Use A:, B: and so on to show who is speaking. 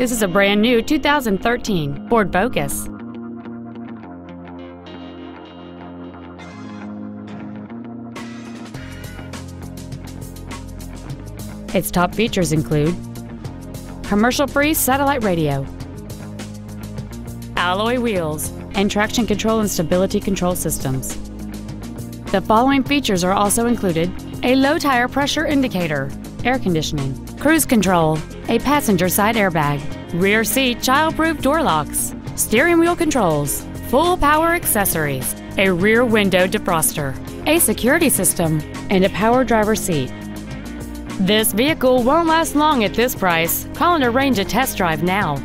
A: This is a brand new 2013 Ford Focus. Its top features include commercial-free satellite radio, alloy wheels, and traction control and stability control systems. The following features are also included a low tire pressure indicator, air conditioning, cruise control, a passenger side airbag, rear seat child-proof door locks, steering wheel controls, full power accessories, a rear window defroster, a security system, and a power driver seat. This vehicle won't last long at this price. Call and arrange a test drive now.